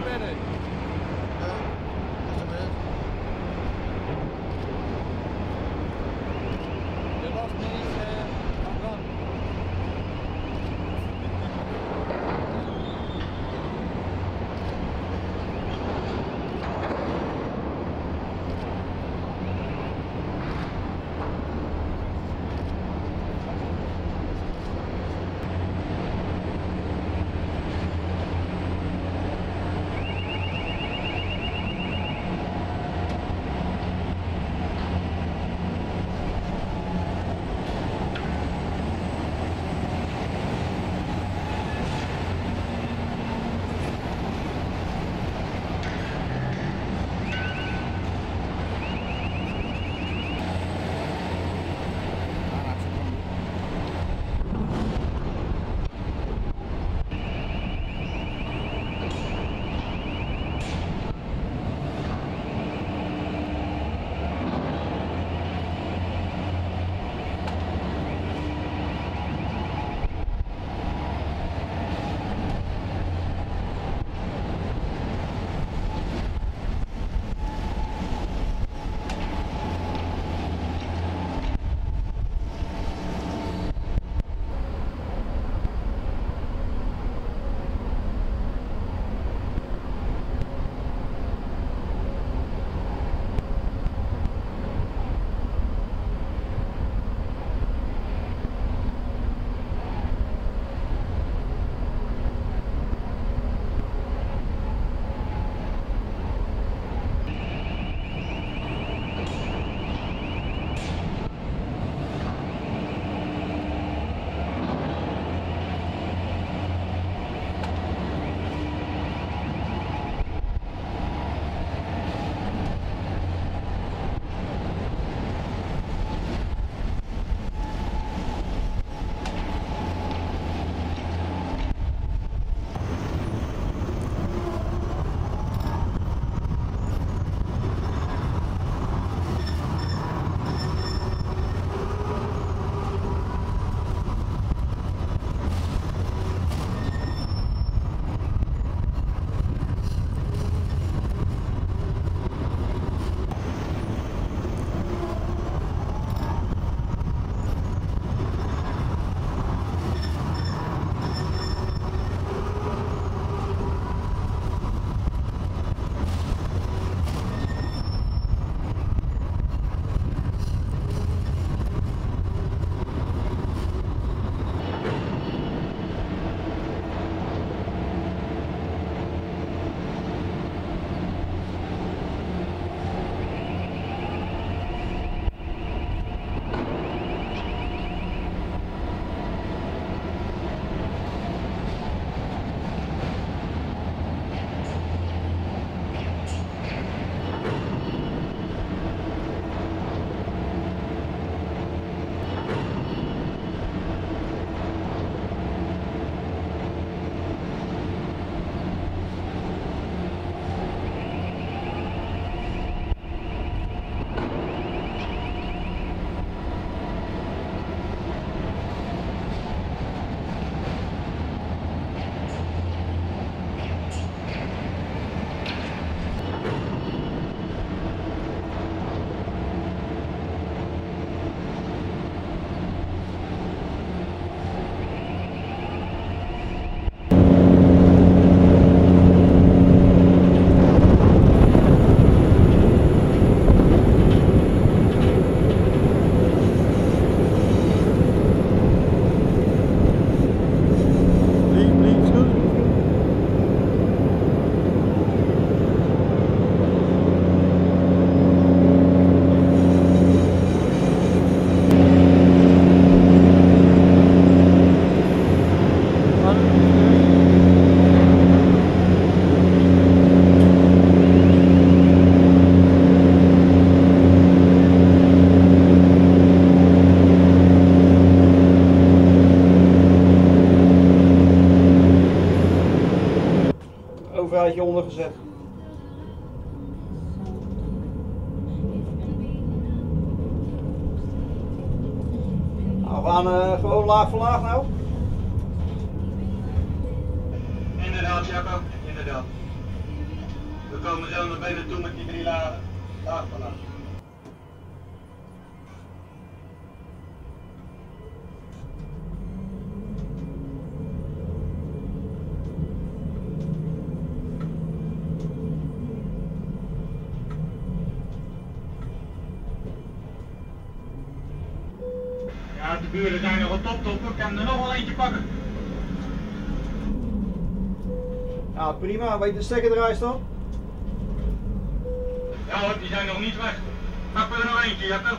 minute. Batterijtje onder gezet. Nou, we gaan eh, gewoon laag voor laag nou. Inderdaad, Jacco, inderdaad. We komen zo naar binnen toe met die drie lagen. Laag van laag. Buren zijn nog een top top. Ik kan er nog wel eentje pakken. Ja, prima. Weet je de stekker eruit staan? Ja hoor, die zijn nog niet weg. Pak er nog eentje, Jacco.